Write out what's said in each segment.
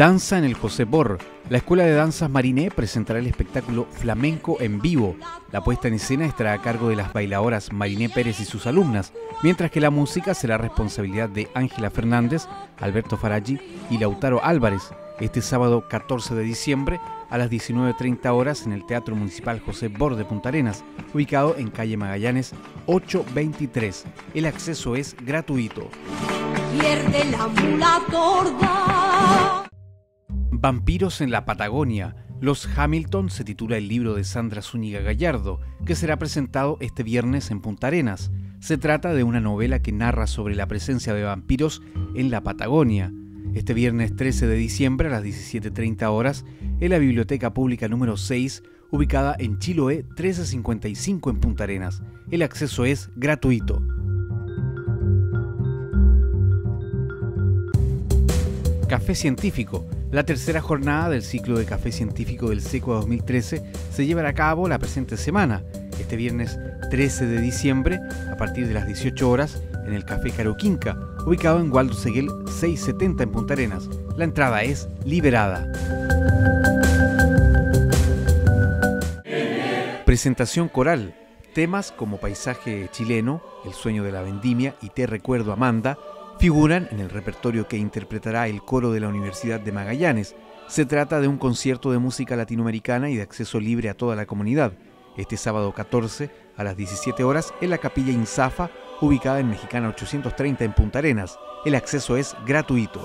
Danza en el José Bor. La Escuela de Danzas Mariné presentará el espectáculo Flamenco en vivo. La puesta en escena estará a cargo de las bailadoras Mariné Pérez y sus alumnas, mientras que la música será responsabilidad de Ángela Fernández, Alberto Faraggi y Lautaro Álvarez. Este sábado 14 de diciembre a las 19.30 horas en el Teatro Municipal José Bor de Punta Arenas, ubicado en calle Magallanes 823. El acceso es gratuito. Pierde la mula Vampiros en la Patagonia. Los Hamilton se titula el libro de Sandra Zúñiga Gallardo, que será presentado este viernes en Punta Arenas. Se trata de una novela que narra sobre la presencia de vampiros en la Patagonia. Este viernes 13 de diciembre a las 17.30 horas en la Biblioteca Pública número 6, ubicada en Chiloé 1355 en Punta Arenas. El acceso es gratuito. Café Científico la tercera jornada del ciclo de café científico del SECO 2013 se llevará a cabo la presente semana, este viernes 13 de diciembre, a partir de las 18 horas, en el Café Caroquinca, ubicado en Waldo Seguel 670 en Punta Arenas. La entrada es liberada. Presentación coral. Temas como Paisaje chileno, El sueño de la vendimia y Te recuerdo Amanda figuran en el repertorio que interpretará el coro de la Universidad de Magallanes. Se trata de un concierto de música latinoamericana y de acceso libre a toda la comunidad, este sábado 14 a las 17 horas en la capilla Insafa, ubicada en Mexicana 830 en Punta Arenas. El acceso es gratuito.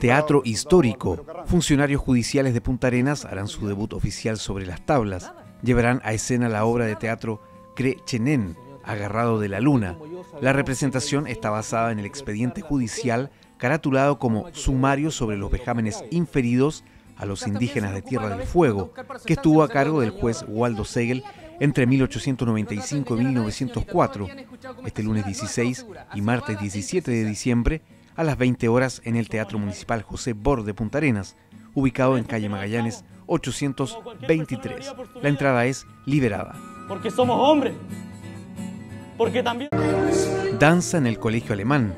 Teatro histórico. Funcionarios judiciales de Punta Arenas harán su debut oficial sobre las tablas. Llevarán a escena la obra de teatro Crechenen, agarrado de la luna. La representación está basada en el expediente judicial caratulado como sumario sobre los vejámenes inferidos a los indígenas de Tierra del Fuego, que estuvo a cargo del juez Waldo Segel entre 1895 y 1904, este lunes 16 y martes 17 de diciembre a las 20 horas en el Teatro Municipal José Bor de Punta Arenas, ubicado en calle Magallanes 823. La entrada es liberada. Porque somos hombres. Porque también... Danza en el colegio alemán.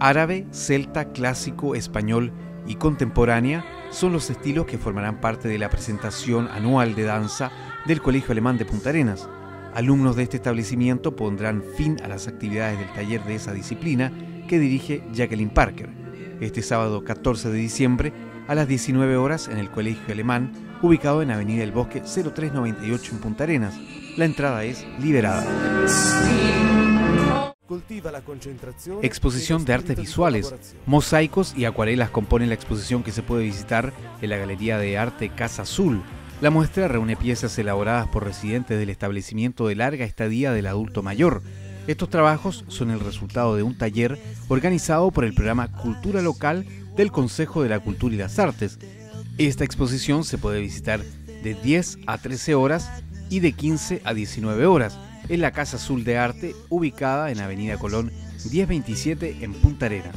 Árabe, celta, clásico, español y contemporánea son los estilos que formarán parte de la presentación anual de danza del Colegio Alemán de Punta Arenas. Alumnos de este establecimiento pondrán fin a las actividades del taller de esa disciplina que dirige Jacqueline Parker. Este sábado 14 de diciembre a las 19 horas en el Colegio Alemán, ubicado en Avenida El Bosque 0398 en Punta Arenas. La entrada es liberada. Exposición de artes visuales, mosaicos y acuarelas componen la exposición que se puede visitar en la Galería de Arte Casa Azul. La muestra reúne piezas elaboradas por residentes del establecimiento de larga estadía del adulto mayor. Estos trabajos son el resultado de un taller organizado por el programa Cultura Local del Consejo de la Cultura y las Artes. Esta exposición se puede visitar de 10 a 13 horas y de 15 a 19 horas en la Casa Azul de Arte ubicada en Avenida Colón 1027 en Punta Arenas.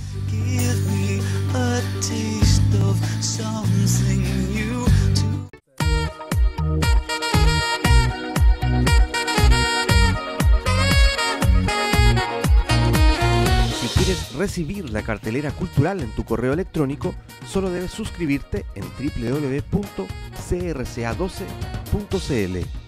Recibir la cartelera cultural en tu correo electrónico, solo debes suscribirte en www.crca12.cl.